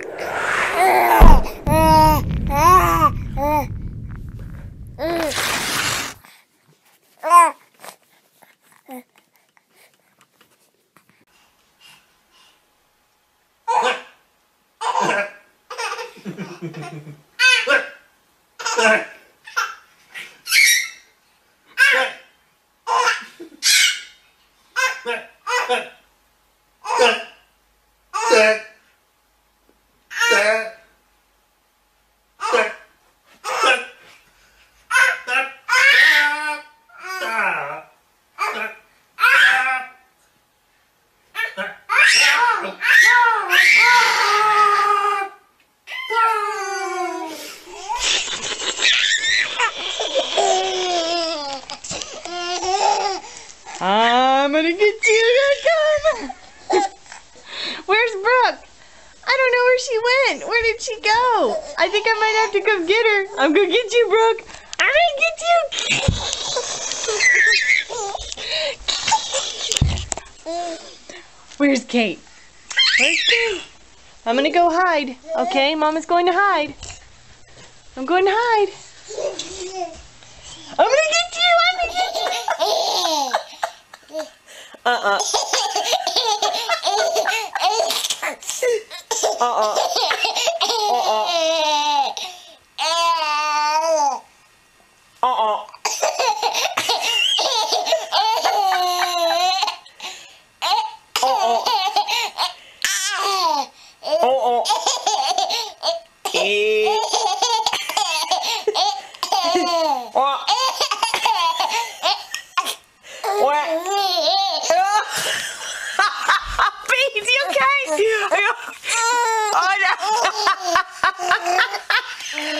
Good. Good. Good. I'm gonna get you. Come. Where's Brooke? I don't know where she went. Where did she go? I think I might have to come get her. I'm gonna get you, Brooke. I'm gonna get you. Where's Kate? Where's Kate? I'm gonna go hide. Okay, Mama's going to hide. I'm going to hide. I'm gonna get you. I'm gonna get you. Uh-uh. Uh-uh. 哎呦！哎呀！哈哈哈哈哈！